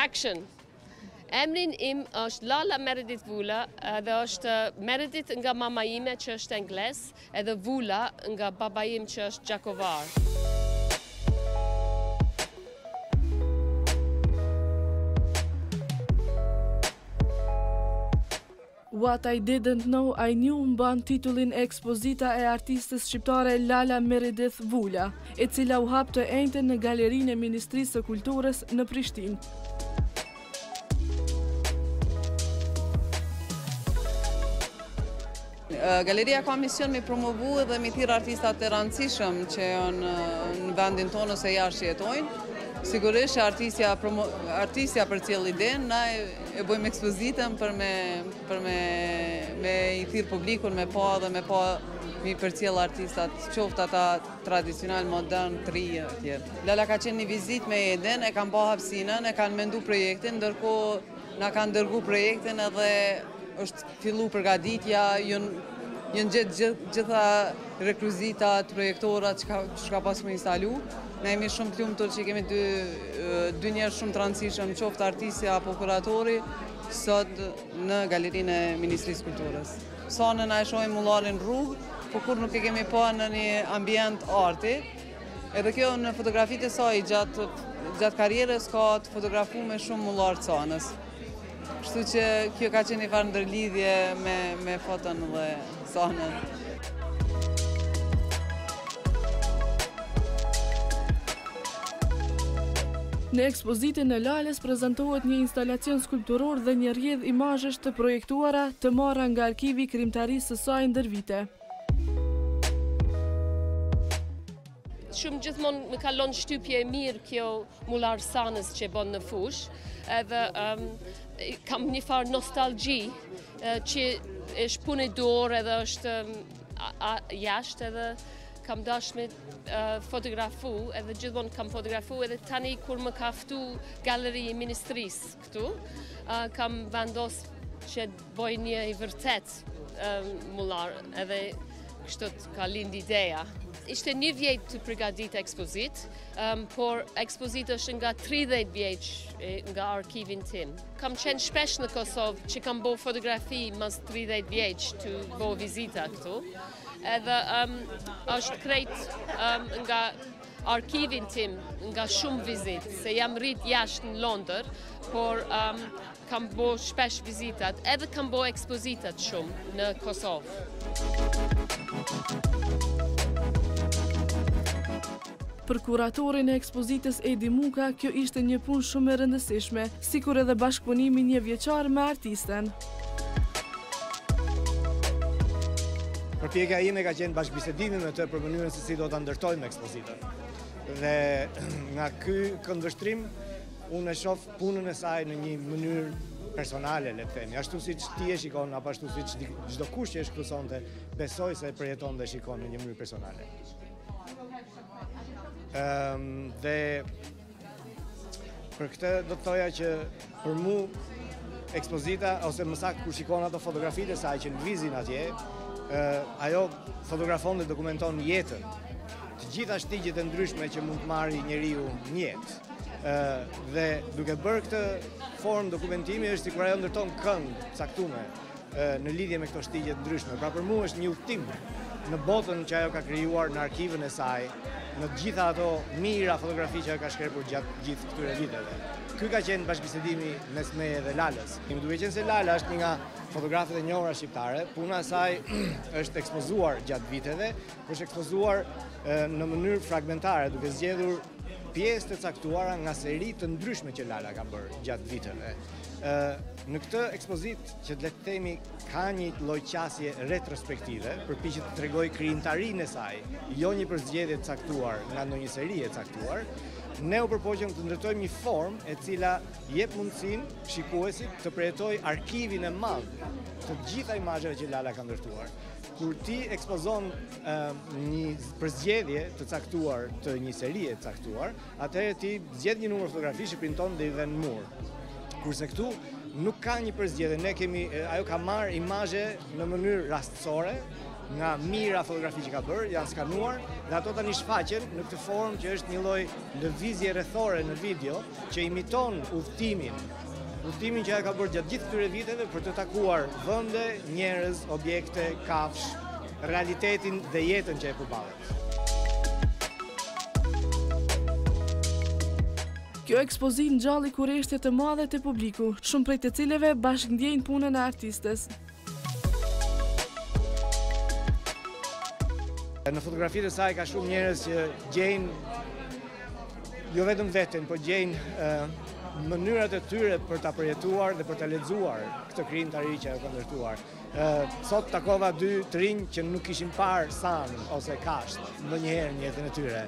Action! Emrin im është Lala Meredith Vula dhe është Meredith nga mama ime që është engles edhe Vula nga baba im që është gjakovar. What I didn't know I knew mban titullin Ekspozita e artistes shqiptare Lala Meredith Vula, e cila u hap të enjten në Galerinë e Ministrisë së Kulturës në Prishtinë. Galeria ka mision me promovu edhe me thirrë artistat e rëndësishëm që janë në vendin tonë ose jashtë që jetojnë. Sigurisht që artistja përcjell ide, na e e bëjmë ekspozitën për me për me me i thirr publikun me pa dhe me pa mi përcjell artistat, qoftë ata tradicional, modern, të rinj etj. Lala ka qenë në vizitë me Edin, e kanë pa hapësinën, e kanë mendu projektin, ndërkohë na kanë dërgu projektin edhe është fillu përgatitja, janë gjetë gjitha rekuizitat, projektorat që ka, që ka pas me u instalu. Ne jemi shumë të lumtur që kemi dy dy njerëz shumë të rëndësishëm, qoftë artisti apo kuratori, sot në galerinë e Ministrisë së Kulturës. Sanën e shohim mullarin rrugë, por kur nuk e kemi pa në një ambient arti. Edhe kjo në fotografitë e saj gjatë gjatë karrierës ka të fotografume shumë mullarë të sanës. Kështu që kjo ka qenë një farë ndërlidhje me, me foton dhe sanën. Në ekspozitën e Lalës prezantohet një instalacion skulpturor dhe një rrjedhë imazhesh të projektuara të marra nga arkivi i krijimtarisë së saj ndër vite. Shumë gjithmonë më ka lënë shtypje e mirë kjo mullar sanës që bënë në fushë, edhe kam një farë nostalgji që është punë i dorë edhe është jashtë edhe kam dash me fotografu edhe gjithmonë kam fotografu edhe tani kur më ka ftu galeri i ministrisë. Këtu kam vendos që boj një i vërtet mullar edhe kështu të ka lind ideja. Ishte një vjetë të përgadit ekspozit, por ekspozit është nga 30 vjetë nga arkivin tim. Kam qenë shpesh në Kosovë që kam bo fotografi mas 30 vjetë të bo vizita këtu. Edhe është krejt nga arkivin tim nga shumë vizita, se jam rrit jashtë në Londër, por um, kam bo shpesh vizitat, edhe kam bo ekspozitat shumë në Kosovë. Për kuratorin e ekspozitës Edi Muka, kjo ishte një punë shumë e rëndësishme, sikur edhe bashkëpunimi një vjeçar me artisten. Përpjekja ime ka qenë bashkëbisedimi me të për mënyrën se si do ta ndërtojmë ekspozitën. Dhe nga ky këndvështrim, unë e shoh punën e saj në një mënyrë personale, le të themi. Ashtu siç ti e shikon, apo ashtu siç çdokush që e shikon sot dhe besoj se e përjeton dhe shikon në një mënyrë personale. Um, dhe Për këtë do të thoja që për mu ekspozita ose më saktë kur shikon ato fotografitë e saj që lëvizin atje, ajo fotografon dhe dokumenton jetën. Të gjitha shtigjet e ndryshme që mund të marrë njeriu në jetë. ë dhe duke bërë këtë formë dokumentimi është sikur ajo ndërton kënde të caktume. në lidhje me këto shtigje të ndryshme. Pra për mua është një udhëtim në botën që ajo ka krijuar në arkivën e saj, në të gjitha ato mijëra fotografi që ajo ka shkrepur gjatë gjithë këtyre viteve. Ky ka qenë bashkëbisedimi mes meje dhe Lalës. Kemi duke qenë se Lala është një nga fotografet e njohura shqiptare, puna e saj është ekspozuar gjatë viteve, por është ekspozuar në mënyrë fragmentare duke zgjedhur pjesë të caktuara nga seri të ndryshme që Lala ka bërë gjatë viteve. Në këtë ekspozit që le të themi ka një lloj qasje retrospektive, përpiqet të tregojë krijimtarinë e saj, jo një përzgjedhje të caktuar nga ndonjë seri e caktuar, ne u përpoqëm të ndërtojmë një formë e cila i jep mundësinë shikuesit të përjetojë arkivin e madh të të gjitha imazheve që Lala ka ndërtuar. Kur ti ekspozon një përzgjedhje të caktuar të një serie të caktuar, Atëherë ti zgjedh një numër fotografish, i printon dhe i vë në mur. Kurse këtu nuk ka një përzgjedhje, ne kemi ajo ka marrë imazhe në mënyrë rastësore nga mijëra fotografi që ka bërë, janë skanuar dhe ato tani shfaqen në këtë formë që është një lloj lëvizje rrethore në video që imiton udhëtimin udhëtimin që ajo ka bërë gjatë gjithë këtyre viteve për të takuar vende, njerëz, objekte, kafsh, realitetin dhe jetën që e përballet. Kjo ekspozitë ngjalli kureshtje të madhe te publiku, shumë prej të cilëve bashkëndjejnë punën e artistes. Në fotografitë e saj ka shumë njerëz që gjejnë jo vetëm veten, por gjejnë mënyrat e tyre për ta përjetuar dhe për ta lexuar këtë krijimtari që ajo ka ndërtuar. Sot takova dy të rinj që nuk kishin parë sanë ose kashtë ndonjëherë në jetën e tyre.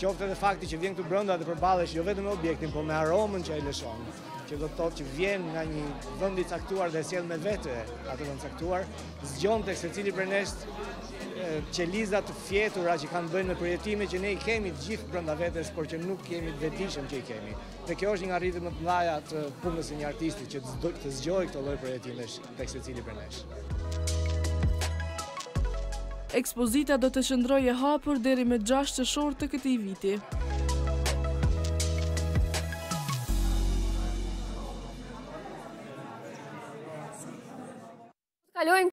Qoftë edhe fakti që vjen këtu brenda dhe përballesh jo vetëm me objektin, po me aromën që ai lëshon, që do të thotë që vjen nga një vend i caktuar dhe sjell me vete atë vend të caktuar, zgjon te secili prej nesh qeliza të fjetura që kanë të bëjnë me përjetime që ne i kemi të gjithë brenda vetes, por që nuk jemi të vetëdijshëm që i kemi. Dhe kjo është një nga arritjet më të mëdha të punës së një artisti që të zgjojë këto lloj përjetimesh tek secili prej nesh. Ekspozita do të qëndrojë e hapur deri më 6 qershor të këtij viti.